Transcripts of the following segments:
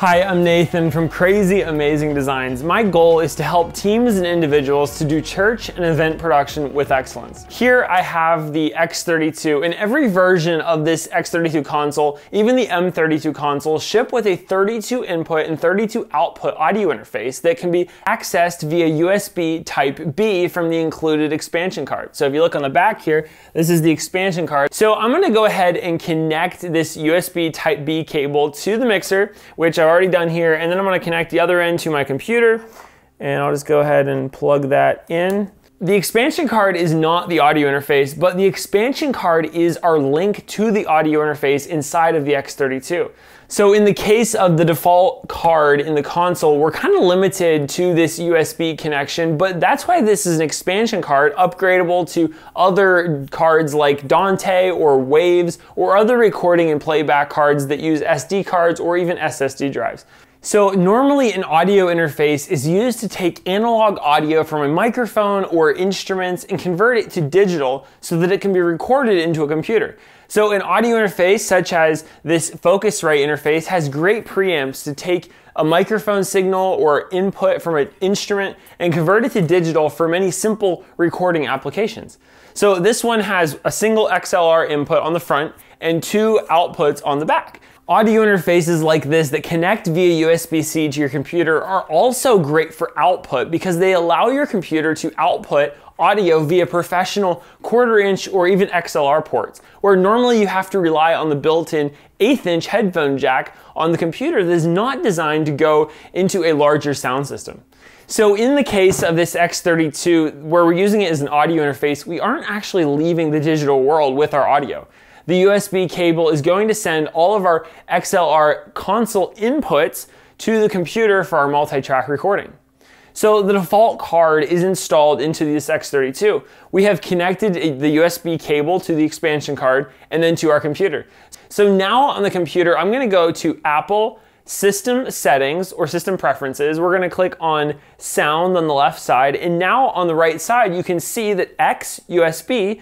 Hi, I'm Nathan from Crazy Amazing Designs. My goal is to help teams and individuals to do church and event production with excellence. Here I have the X32 and every version of this X32 console, even the M32 console, ship with a 32 input and 32 output audio interface that can be accessed via USB type B from the included expansion card. So if you look on the back here, this is the expansion card. So I'm gonna go ahead and connect this USB type B cable to the mixer, which I already done here. And then I'm gonna connect the other end to my computer and I'll just go ahead and plug that in. The expansion card is not the audio interface, but the expansion card is our link to the audio interface inside of the X32. So in the case of the default card in the console, we're kind of limited to this USB connection, but that's why this is an expansion card upgradable to other cards like Dante or Waves or other recording and playback cards that use SD cards or even SSD drives. So normally an audio interface is used to take analog audio from a microphone or instruments and convert it to digital so that it can be recorded into a computer. So an audio interface such as this Focusrite interface has great preamps to take a microphone signal or input from an instrument and convert it to digital for many simple recording applications. So this one has a single XLR input on the front and two outputs on the back. Audio interfaces like this that connect via USB-C to your computer are also great for output because they allow your computer to output audio via professional quarter inch or even XLR ports, where normally you have to rely on the built-in eighth inch headphone jack on the computer that is not designed to go into a larger sound system. So in the case of this X32, where we're using it as an audio interface, we aren't actually leaving the digital world with our audio. The USB cable is going to send all of our XLR console inputs to the computer for our multi-track recording. So the default card is installed into this X32. We have connected the USB cable to the expansion card and then to our computer. So now on the computer, I'm gonna go to Apple, System Settings or System Preferences. We're gonna click on Sound on the left side. And now on the right side, you can see that X USB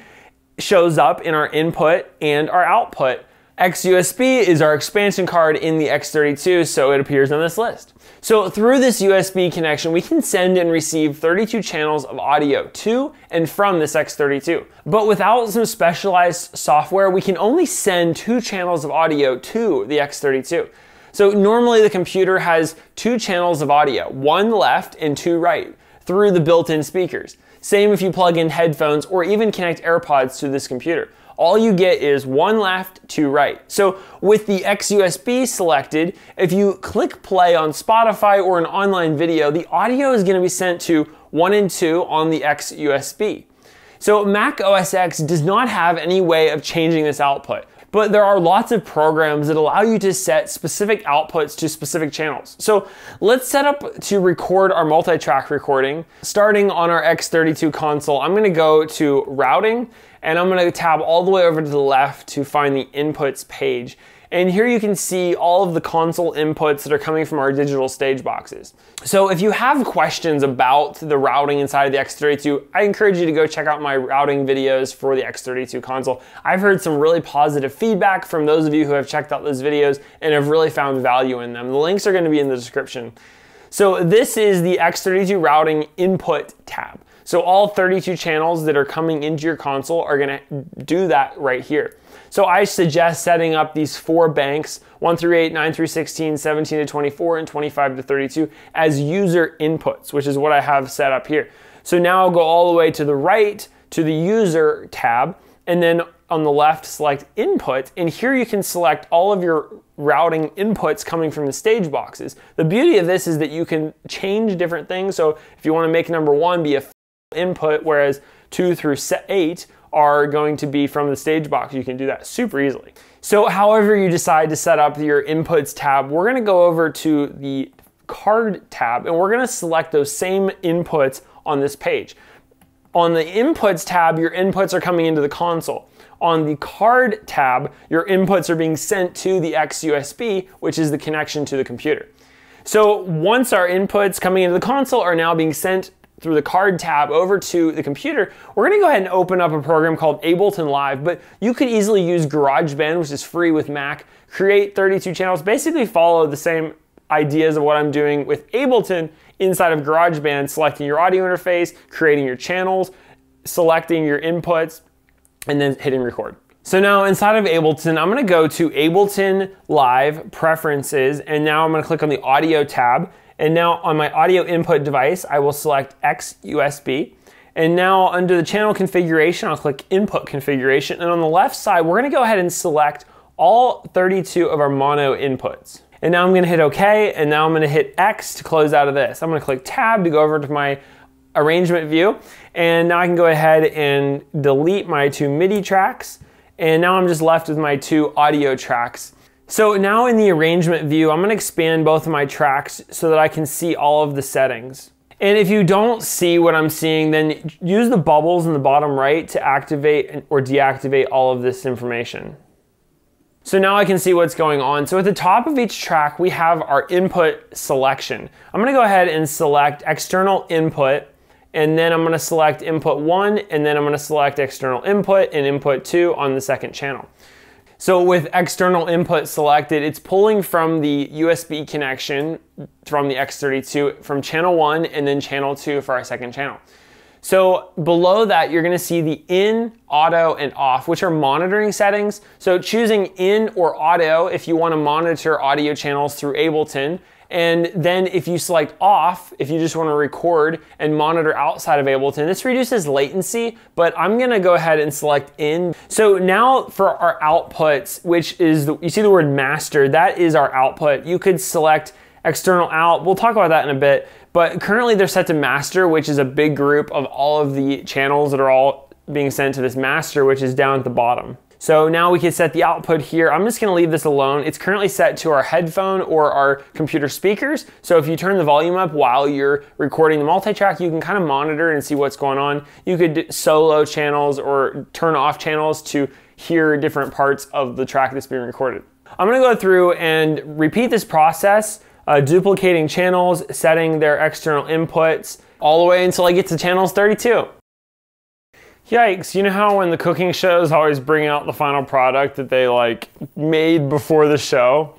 shows up in our input and our output. XUSB is our expansion card in the X32, so it appears on this list. So through this USB connection, we can send and receive 32 channels of audio to and from this X32. But without some specialized software, we can only send two channels of audio to the X32. So normally the computer has two channels of audio, one left and two right, through the built-in speakers. Same if you plug in headphones or even connect AirPods to this computer all you get is one left, two right. So with the XUSB selected, if you click play on Spotify or an online video, the audio is gonna be sent to one and two on the XUSB. So Mac OS X does not have any way of changing this output but there are lots of programs that allow you to set specific outputs to specific channels. So let's set up to record our multi-track recording. Starting on our X32 console, I'm gonna go to routing and I'm gonna tab all the way over to the left to find the inputs page. And here you can see all of the console inputs that are coming from our digital stage boxes. So if you have questions about the routing inside of the X32, I encourage you to go check out my routing videos for the X32 console. I've heard some really positive feedback from those of you who have checked out those videos and have really found value in them. The links are gonna be in the description. So this is the X32 routing input tab. So all 32 channels that are coming into your console are gonna do that right here. So I suggest setting up these four banks, 1 through 8, 9 through 16, 17 to 24, and 25 to 32 as user inputs, which is what I have set up here. So now I'll go all the way to the right to the user tab, and then on the left, select input, and here you can select all of your routing inputs coming from the stage boxes. The beauty of this is that you can change different things. So if you wanna make number one be a input, whereas two through eight are going to be from the stage box. You can do that super easily. So however you decide to set up your inputs tab, we're gonna go over to the card tab and we're gonna select those same inputs on this page. On the inputs tab, your inputs are coming into the console. On the card tab, your inputs are being sent to the XUSB, which is the connection to the computer. So once our inputs coming into the console are now being sent through the card tab over to the computer, we're gonna go ahead and open up a program called Ableton Live, but you could easily use GarageBand, which is free with Mac, create 32 channels, basically follow the same ideas of what I'm doing with Ableton inside of GarageBand, selecting your audio interface, creating your channels, selecting your inputs, and then hitting record. So now inside of Ableton, I'm gonna go to Ableton Live Preferences, and now I'm gonna click on the Audio tab. And now on my audio input device, I will select X USB. And now under the channel configuration, I'll click Input Configuration. And on the left side, we're gonna go ahead and select all 32 of our mono inputs. And now I'm gonna hit OK, and now I'm gonna hit X to close out of this. I'm gonna click Tab to go over to my arrangement view. And now I can go ahead and delete my two MIDI tracks. And now I'm just left with my two audio tracks. So now in the arrangement view, I'm gonna expand both of my tracks so that I can see all of the settings. And if you don't see what I'm seeing, then use the bubbles in the bottom right to activate or deactivate all of this information. So now I can see what's going on. So at the top of each track, we have our input selection. I'm gonna go ahead and select external input and then I'm gonna select input one, and then I'm gonna select external input and input two on the second channel. So with external input selected, it's pulling from the USB connection from the X32 from channel one and then channel two for our second channel. So below that, you're gonna see the in, auto, and off, which are monitoring settings. So choosing in or auto if you wanna monitor audio channels through Ableton, and then if you select off, if you just wanna record and monitor outside of Ableton, this reduces latency, but I'm gonna go ahead and select in. So now for our outputs, which is, the, you see the word master, that is our output. You could select external out, we'll talk about that in a bit, but currently they're set to master, which is a big group of all of the channels that are all being sent to this master, which is down at the bottom. So now we can set the output here. I'm just gonna leave this alone. It's currently set to our headphone or our computer speakers. So if you turn the volume up while you're recording the multi-track, you can kind of monitor and see what's going on. You could solo channels or turn off channels to hear different parts of the track that's being recorded. I'm gonna go through and repeat this process, uh, duplicating channels, setting their external inputs, all the way until I get to channels 32. Yikes, you know how when the cooking shows always bring out the final product that they like made before the show?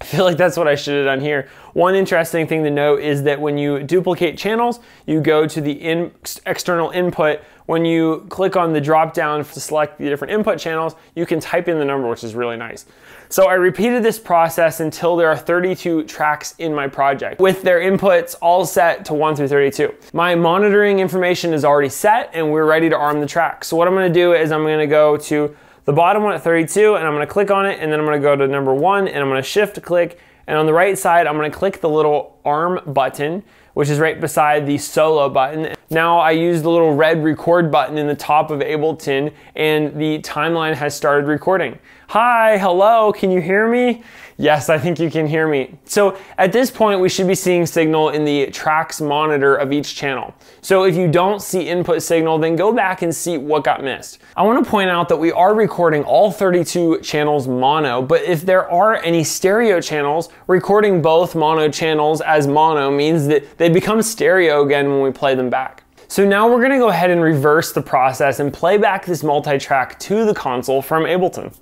I feel like that's what I should have done here. One interesting thing to note is that when you duplicate channels, you go to the in external input. When you click on the drop down to select the different input channels, you can type in the number, which is really nice. So I repeated this process until there are 32 tracks in my project with their inputs all set to 1 through 32. My monitoring information is already set and we're ready to arm the track. So what I'm gonna do is I'm gonna go to the bottom one at 32 and I'm gonna click on it and then I'm gonna go to number one and I'm gonna shift click and on the right side I'm gonna click the little arm button which is right beside the solo button. Now I use the little red record button in the top of Ableton and the timeline has started recording. Hi, hello, can you hear me? Yes, I think you can hear me. So at this point, we should be seeing signal in the tracks monitor of each channel. So if you don't see input signal, then go back and see what got missed. I wanna point out that we are recording all 32 channels mono, but if there are any stereo channels, recording both mono channels as mono means that they become stereo again when we play them back. So now we're gonna go ahead and reverse the process and play back this multi-track to the console from Ableton.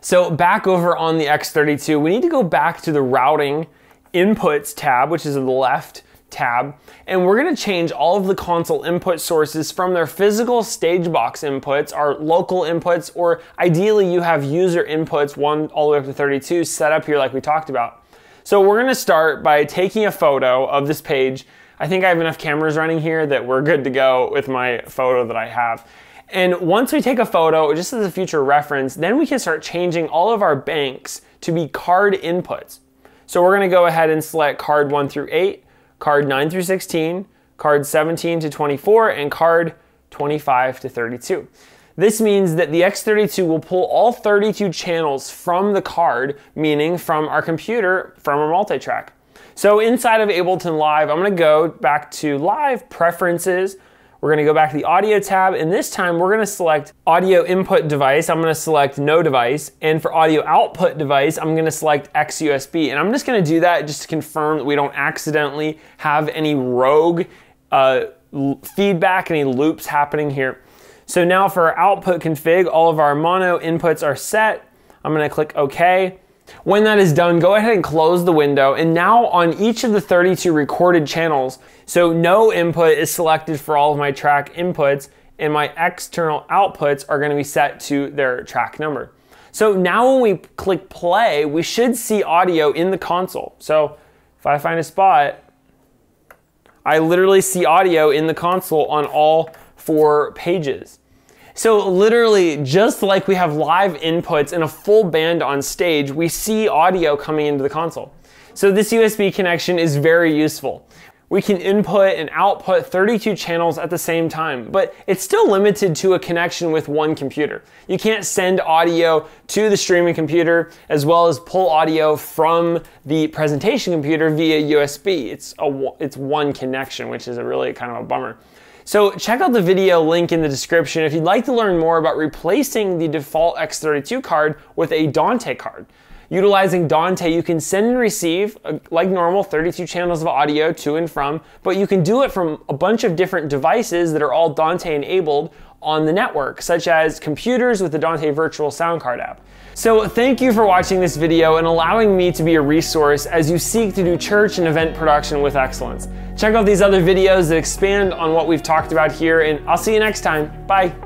So back over on the X32, we need to go back to the routing inputs tab, which is the left tab, and we're gonna change all of the console input sources from their physical stage box inputs, our local inputs, or ideally you have user inputs, one all the way up to 32, set up here like we talked about. So we're gonna start by taking a photo of this page. I think I have enough cameras running here that we're good to go with my photo that I have. And once we take a photo, just as a future reference, then we can start changing all of our banks to be card inputs. So we're gonna go ahead and select card one through eight, card nine through 16, card 17 to 24, and card 25 to 32. This means that the X32 will pull all 32 channels from the card, meaning from our computer, from our multi-track. So inside of Ableton Live, I'm gonna go back to Live Preferences, we're gonna go back to the audio tab and this time we're gonna select audio input device. I'm gonna select no device. And for audio output device, I'm gonna select XUSB. And I'm just gonna do that just to confirm that we don't accidentally have any rogue uh, feedback, any loops happening here. So now for our output config, all of our mono inputs are set. I'm gonna click OK. When that is done, go ahead and close the window. And now on each of the 32 recorded channels, so no input is selected for all of my track inputs, and my external outputs are gonna be set to their track number. So now when we click play, we should see audio in the console. So if I find a spot, I literally see audio in the console on all four pages. So literally, just like we have live inputs and a full band on stage, we see audio coming into the console. So this USB connection is very useful. We can input and output 32 channels at the same time, but it's still limited to a connection with one computer. You can't send audio to the streaming computer as well as pull audio from the presentation computer via USB. It's, a, it's one connection, which is a really kind of a bummer. So check out the video link in the description if you'd like to learn more about replacing the default X32 card with a Dante card. Utilizing Dante, you can send and receive, uh, like normal, 32 channels of audio to and from, but you can do it from a bunch of different devices that are all Dante enabled on the network, such as computers with the Dante Virtual Sound Card app. So thank you for watching this video and allowing me to be a resource as you seek to do church and event production with excellence. Check out these other videos that expand on what we've talked about here, and I'll see you next time. Bye.